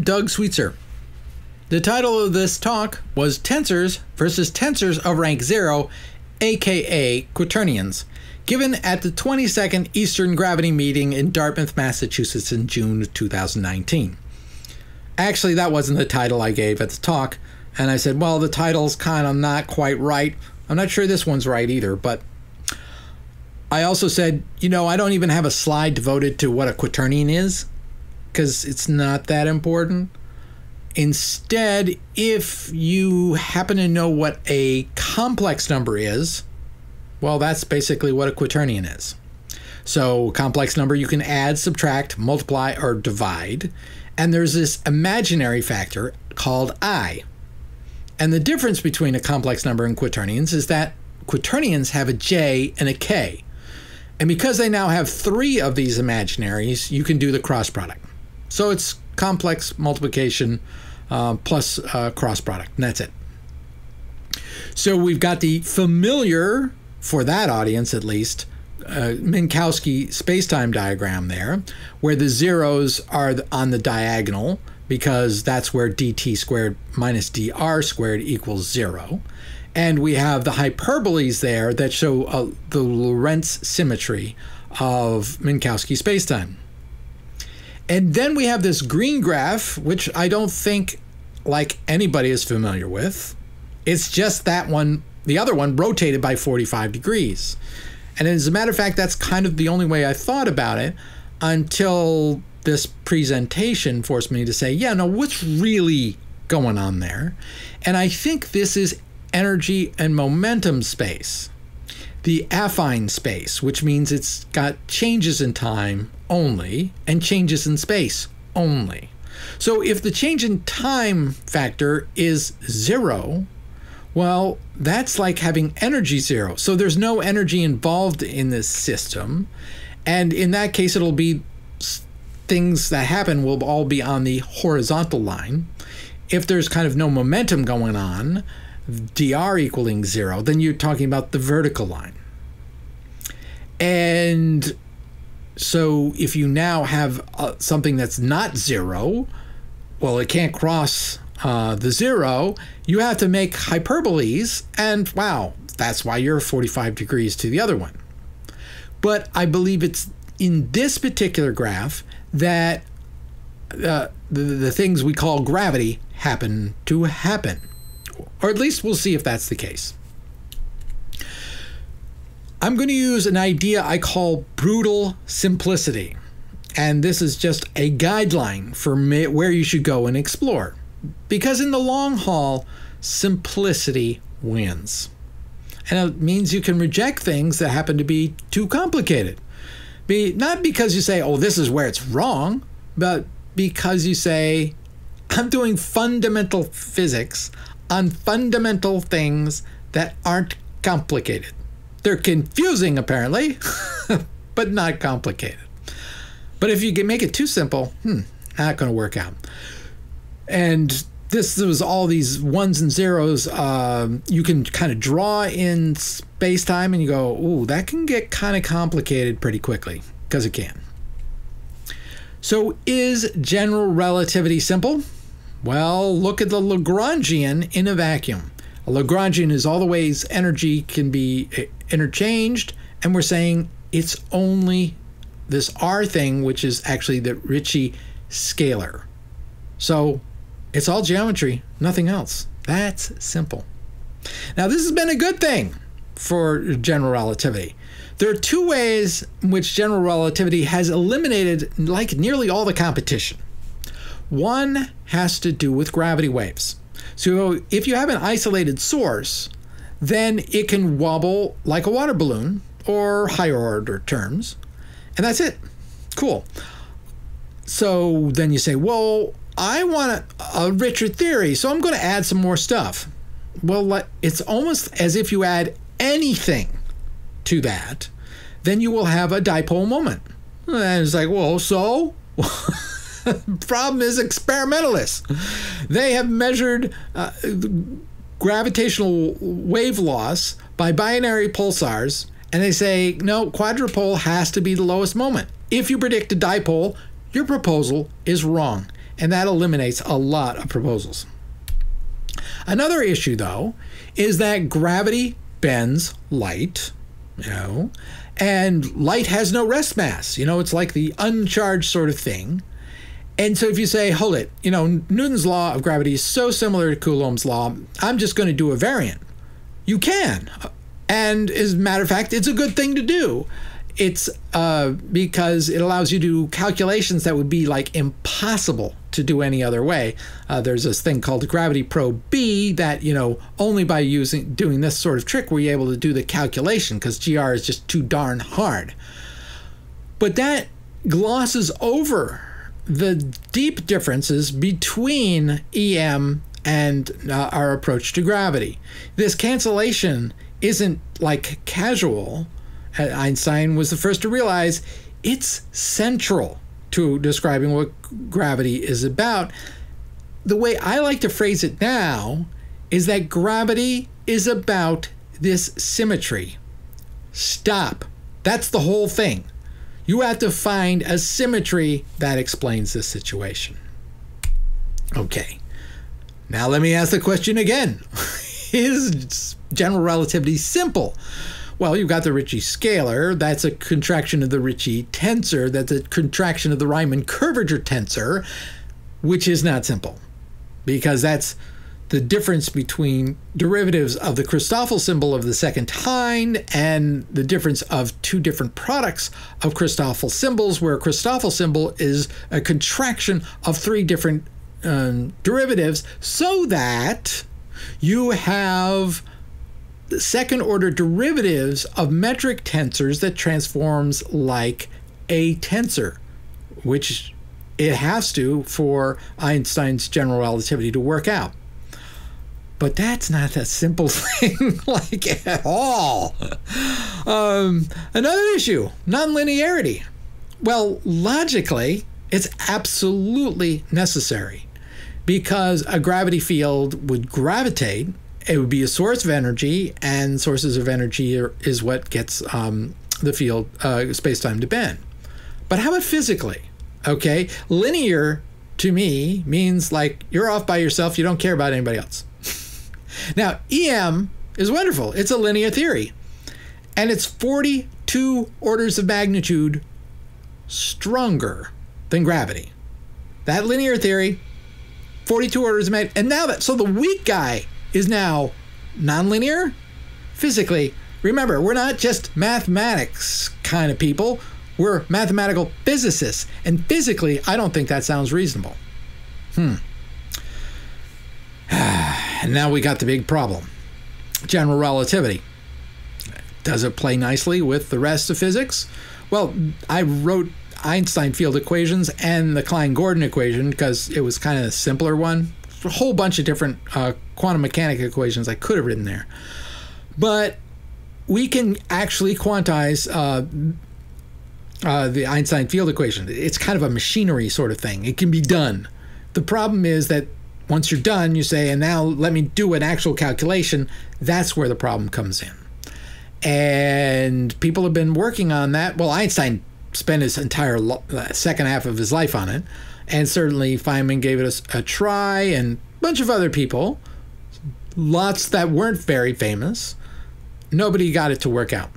Doug Sweetser. The title of this talk was Tensors versus Tensors of Rank Zero, aka Quaternions, given at the 22nd Eastern Gravity Meeting in Dartmouth, Massachusetts in June 2019. Actually, that wasn't the title I gave at the talk, and I said, well, the title's kind of not quite right. I'm not sure this one's right either, but I also said, you know, I don't even have a slide devoted to what a quaternion is because it's not that important. Instead, if you happen to know what a complex number is, well, that's basically what a quaternion is. So, complex number you can add, subtract, multiply, or divide. And there's this imaginary factor called i. And the difference between a complex number and quaternions is that quaternions have a j and a k. And because they now have three of these imaginaries, you can do the cross product. So it's complex multiplication uh, plus uh, cross product, and that's it. So we've got the familiar, for that audience at least, uh, Minkowski spacetime diagram there, where the zeros are on the diagonal because that's where dt squared minus dr squared equals zero. And we have the hyperboles there that show uh, the Lorentz symmetry of Minkowski spacetime. And then we have this green graph, which I don't think like anybody is familiar with. It's just that one, the other one rotated by 45 degrees. And as a matter of fact, that's kind of the only way I thought about it until this presentation forced me to say, yeah, no, what's really going on there? And I think this is energy and momentum space. The affine space, which means it's got changes in time only and changes in space only. So if the change in time factor is zero, well, that's like having energy zero. So there's no energy involved in this system. And in that case, it'll be things that happen will all be on the horizontal line. If there's kind of no momentum going on, dr equaling zero, then you're talking about the vertical line. And so if you now have uh, something that's not zero, well, it can't cross uh, the zero. You have to make hyperboles, and wow, that's why you're 45 degrees to the other one. But I believe it's in this particular graph that uh, the, the things we call gravity happen to happen. Or at least we'll see if that's the case. I'm going to use an idea I call brutal simplicity. And this is just a guideline for where you should go and explore. Because in the long haul, simplicity wins. And it means you can reject things that happen to be too complicated. Be, not because you say, oh, this is where it's wrong, but because you say, I'm doing fundamental physics on fundamental things that aren't complicated. They're confusing, apparently, but not complicated. But if you can make it too simple, hmm, not going to work out. And this was all these ones and zeros. Um, you can kind of draw in space time, and you go, "Ooh, that can get kind of complicated pretty quickly," because it can. So, is general relativity simple? Well, look at the Lagrangian in a vacuum. A Lagrangian is all the ways energy can be eh, interchanged, and we're saying it's only this R thing, which is actually the Ricci scalar. So it's all geometry, nothing else. That's simple. Now, this has been a good thing for general relativity. There are two ways in which general relativity has eliminated like nearly all the competition. One has to do with gravity waves. So if you have an isolated source, then it can wobble like a water balloon or higher order terms, and that's it. Cool. So then you say, well, I want a, a richer theory, so I'm going to add some more stuff. Well, it's almost as if you add anything to that, then you will have a dipole moment. And it's like, well, so? Problem is experimentalists. They have measured uh, gravitational wave loss by binary pulsars, and they say, no, quadrupole has to be the lowest moment. If you predict a dipole, your proposal is wrong. and that eliminates a lot of proposals. Another issue, though, is that gravity bends light, you know, and light has no rest mass. You know, it's like the uncharged sort of thing. And so if you say, hold it, you know, Newton's law of gravity is so similar to Coulomb's law, I'm just going to do a variant. You can. And as a matter of fact, it's a good thing to do it's uh, because it allows you to do calculations that would be like impossible to do any other way. Uh, there's this thing called Gravity Probe B that you know only by using doing this sort of trick were you able to do the calculation because GR is just too darn hard. But that glosses over the deep differences between EM and uh, our approach to gravity. This cancellation isn't like casual Einstein was the first to realize it's central to describing what gravity is about. The way I like to phrase it now is that gravity is about this symmetry. Stop. That's the whole thing. You have to find a symmetry that explains this situation. Okay. Now let me ask the question again. is general relativity simple? Well, you've got the Ricci scalar. That's a contraction of the Ricci tensor. That's a contraction of the Riemann curvature tensor, which is not simple because that's the difference between derivatives of the Christoffel symbol of the second kind and the difference of two different products of Christoffel symbols, where a Christoffel symbol is a contraction of three different um, derivatives, so that you have second order derivatives of metric tensors that transforms like a tensor, which it has to for Einstein's general relativity to work out. But that's not a simple thing, like at all. Um, another issue nonlinearity. Well, logically, it's absolutely necessary because a gravity field would gravitate it would be a source of energy, and sources of energy are, is what gets um, the field uh, space time to bend. But how about physically? Okay, linear to me means like you're off by yourself, you don't care about anybody else. Now, EM is wonderful, it's a linear theory, and it's 42 orders of magnitude stronger than gravity. That linear theory, 42 orders of magnitude, and now that, so the weak guy is now nonlinear physically. Remember, we're not just mathematics kind of people, we're mathematical physicists. And physically, I don't think that sounds reasonable. Hmm. And now we got the big problem general relativity. Does it play nicely with the rest of physics? Well, I wrote Einstein field equations and the Klein Gordon equation because it was kind of a simpler one a whole bunch of different uh, quantum mechanics equations I could have written there. But we can actually quantize uh, uh, the Einstein field equation. It's kind of a machinery sort of thing. It can be done. The problem is that once you're done, you say, and now let me do an actual calculation. That's where the problem comes in. And people have been working on that. Well, Einstein spent his entire uh, second half of his life on it and certainly Feynman gave it a, a try, and a bunch of other people, lots that weren't very famous. Nobody got it to work out.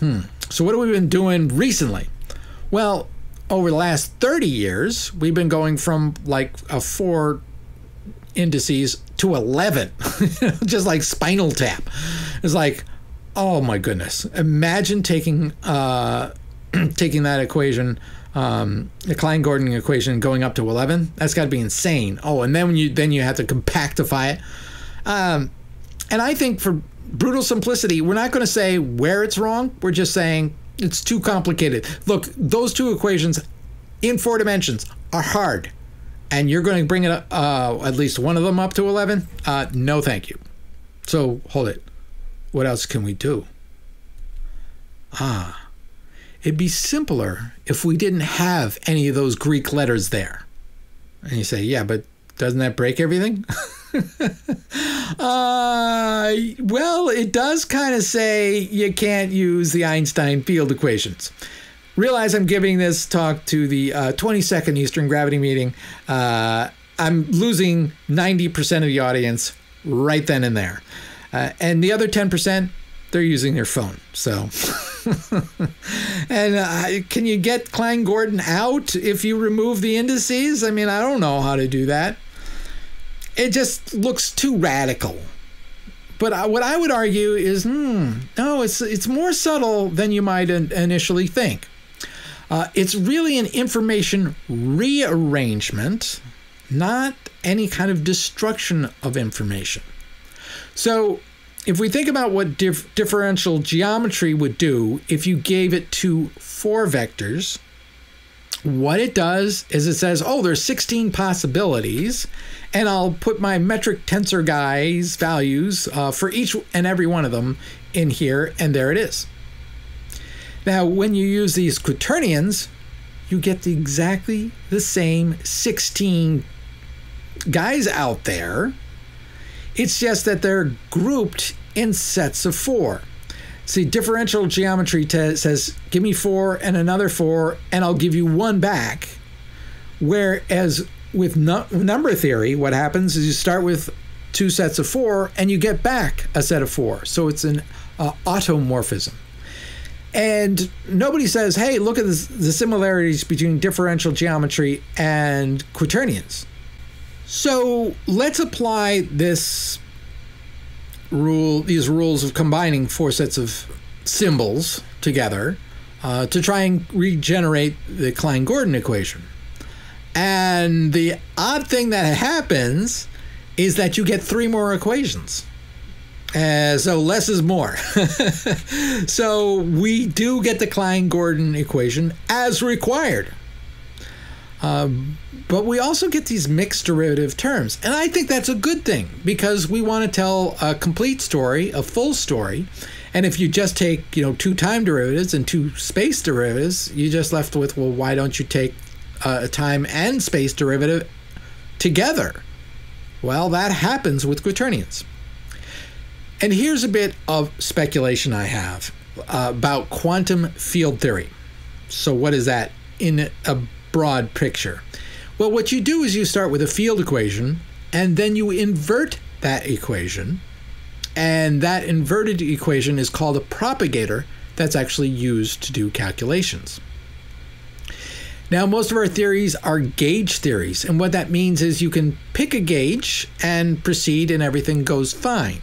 Hmm. So, what have we been doing recently? Well, over the last 30 years, we've been going from like a four indices to 11, just like spinal tap. It's like, oh my goodness. Imagine taking, uh, taking that equation um, the Klein-Gordon equation going up to 11. That's got to be insane. Oh, and then when you then you have to compactify it. Um, and I think for brutal simplicity, we're not going to say where it's wrong. We're just saying it's too complicated. Look, those two equations in four dimensions are hard, and you're going to bring it uh, at least one of them up to 11. Uh, no, thank you. So hold it. What else can we do? Ah. It'd be simpler if we didn't have any of those Greek letters there. And you say, yeah, but doesn't that break everything? uh, well, it does kind of say you can't use the Einstein field equations. Realize I'm giving this talk to the uh, 22nd Eastern Gravity meeting. Uh, I'm losing 90% of the audience right then and there. Uh, and the other 10%, they're using their phone. So, and uh, can you get Klein Gordon out if you remove the indices? I mean, I don't know how to do that. It just looks too radical. But uh, what I would argue is, hmm, no, it's it's more subtle than you might in- initially think. Uh, it's really an information rearrangement, not any kind of destruction of information. So, if we think about what dif- differential geometry would do if you gave it to four vectors, what it does is it says, oh, there's 16 possibilities, and I'll put my metric tensor guys values uh, for each and every one of them in here, and there it is. Now, when you use these quaternions, you get the, exactly the same 16 guys out there. It's just that they're grouped in sets of four. See, differential geometry says, give me four and another four, and I'll give you one back. Whereas with no- number theory, what happens is you start with two sets of four and you get back a set of four. So it's an uh, automorphism. And nobody says, hey, look at this, the similarities between differential geometry and quaternions. So let's apply this rule, these rules of combining four sets of symbols together uh, to try and regenerate the Klein Gordon equation. And the odd thing that happens is that you get three more equations. Uh, so less is more. so we do get the Klein Gordon equation as required. Um, but we also get these mixed derivative terms. And I think that's a good thing because we want to tell a complete story, a full story. And if you just take, you know, two time derivatives and two space derivatives, you're just left with, well, why don't you take a time and space derivative together? Well, that happens with quaternions. And here's a bit of speculation I have uh, about quantum field theory. So, what is that in a broad picture? Well, what you do is you start with a field equation and then you invert that equation. And that inverted equation is called a propagator that's actually used to do calculations. Now, most of our theories are gauge theories. And what that means is you can pick a gauge and proceed, and everything goes fine.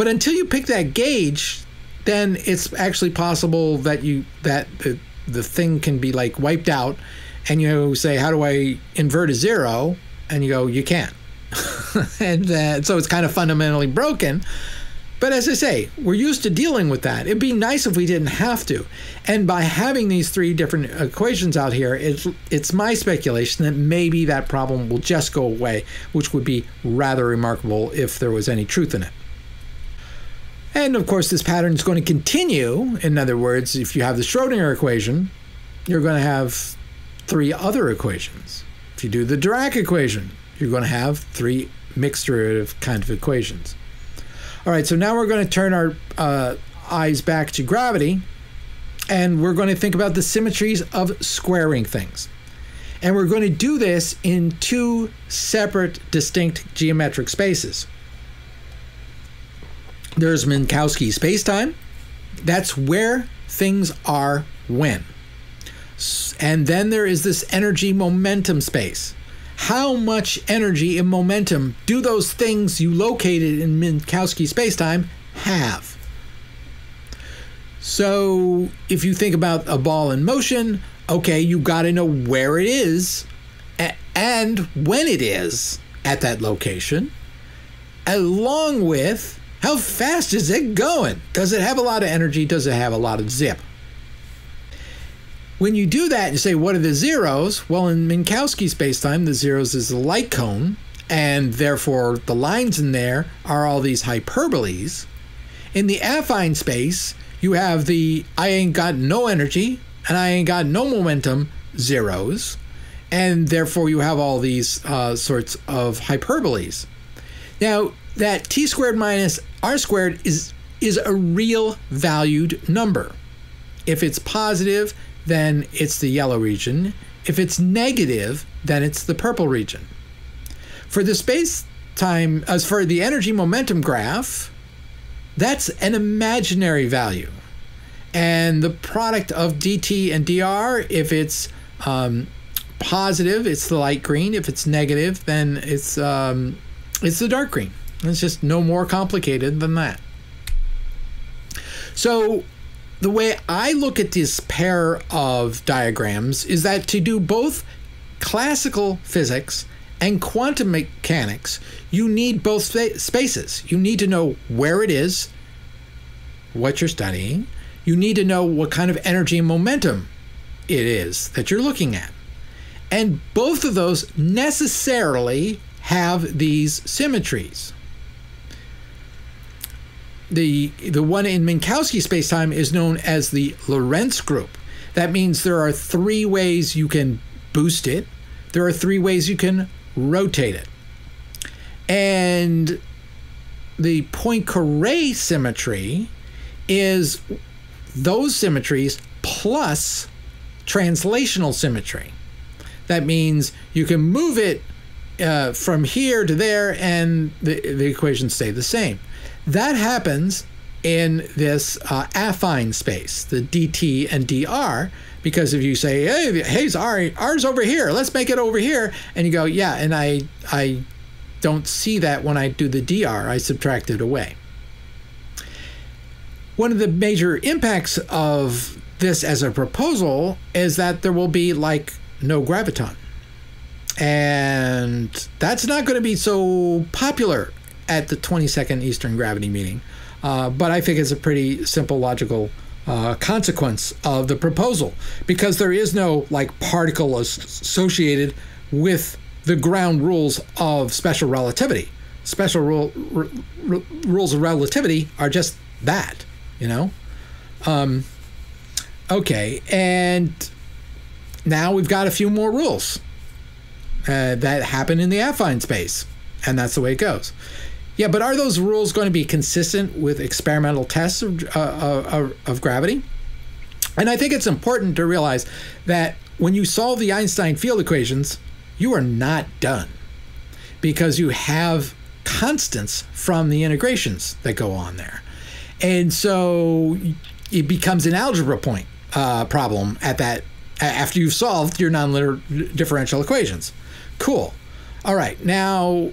But until you pick that gauge, then it's actually possible that you that the, the thing can be like wiped out and you say, How do I invert a zero? And you go, You can't. and uh, so it's kind of fundamentally broken. But as I say, we're used to dealing with that. It'd be nice if we didn't have to. And by having these three different equations out here, it's, it's my speculation that maybe that problem will just go away, which would be rather remarkable if there was any truth in it. And of course, this pattern is going to continue. In other words, if you have the Schrodinger equation, you're going to have three other equations. If you do the Dirac equation, you're going to have three mixed derivative kind of equations. All right, so now we're going to turn our uh, eyes back to gravity, and we're going to think about the symmetries of squaring things. And we're going to do this in two separate, distinct geometric spaces. There's Minkowski spacetime. That's where things are when. And then there is this energy momentum space. How much energy and momentum do those things you located in Minkowski spacetime have? So, if you think about a ball in motion, okay, you got to know where it is and when it is at that location, along with how fast is it going? Does it have a lot of energy? Does it have a lot of zip? When you do that and say, what are the zeros? Well, in Minkowski spacetime, the zeros is the light cone, and therefore the lines in there are all these hyperboles. In the affine space, you have the I ain't got no energy and I ain't got no momentum zeros, and therefore you have all these uh, sorts of hyperboles. Now, that t squared minus r squared is is a real valued number. If it's positive, then it's the yellow region. If it's negative, then it's the purple region. For the space time, as for the energy momentum graph, that's an imaginary value. And the product of dt and dr, if it's um, positive, it's the light green. If it's negative, then it's um, it's the dark green. It's just no more complicated than that. So the way I look at this pair of diagrams is that to do both classical physics and quantum mechanics, you need both spaces. You need to know where it is, what you're studying. You need to know what kind of energy and momentum it is that you're looking at. And both of those necessarily have these symmetries. The, the one in Minkowski spacetime is known as the Lorentz group. That means there are three ways you can boost it. There are three ways you can rotate it. And the Poincare symmetry is those symmetries plus translational symmetry. That means you can move it uh, from here to there and the, the equations stay the same. That happens in this uh, affine space, the dt and dr, because if you say, hey, hey, R, R's over here, let's make it over here, and you go, yeah, and I, I don't see that when I do the dr, I subtract it away. One of the major impacts of this as a proposal is that there will be like no graviton. And that's not going to be so popular at the 22nd Eastern Gravity meeting. Uh, but I think it's a pretty simple logical uh, consequence of the proposal because there is no like particle associated with the ground rules of special relativity. Special rule, rules of relativity are just that, you know. Um, okay, and now we've got a few more rules uh, that happen in the affine space, and that's the way it goes. Yeah, but are those rules going to be consistent with experimental tests of, uh, uh, of gravity? And I think it's important to realize that when you solve the Einstein field equations, you are not done because you have constants from the integrations that go on there. And so it becomes an algebra point uh, problem at that after you've solved your nonlinear differential equations. Cool. All right. Now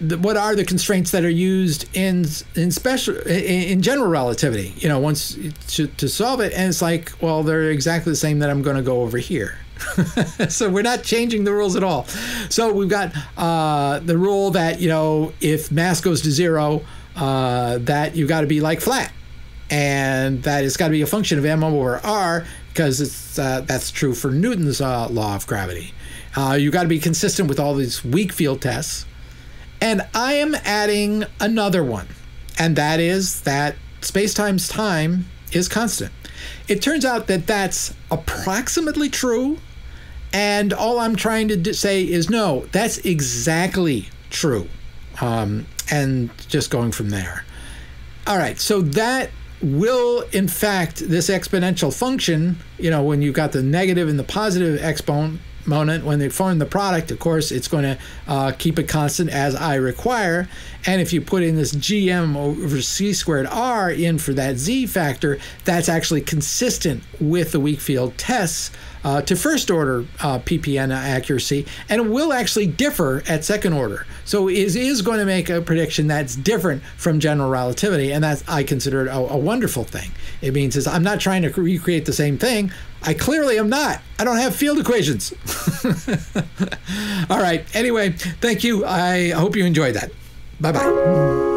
the, what are the constraints that are used in in special in, in general relativity? You know, once to, to solve it, and it's like, well, they're exactly the same that I'm going to go over here. so we're not changing the rules at all. So we've got uh, the rule that you know if mass goes to zero, uh, that you've got to be like flat, and that it's got to be a function of m over r because it's uh, that's true for Newton's uh, law of gravity. Uh, you got to be consistent with all these weak field tests and I am adding another one, and that is that space times time is constant. It turns out that that's approximately true, and all I'm trying to say is no, that's exactly true. Um, and just going from there. All right, so that will, in fact, this exponential function, you know, when you've got the negative and the positive exponent, exponent. When they form the product, of course, it's going to uh, keep it constant as I require. And if you put in this gm over c squared r in for that z factor, that's actually consistent with the weak field tests uh, to first order uh, PPN accuracy, and it will actually differ at second order. So it is going to make a prediction that's different from general relativity, and that's I consider it a, a wonderful thing. It means is I'm not trying to recreate the same thing. I clearly am not. I don't have field equations. All right. Anyway, thank you. I hope you enjoyed that. Bye bye.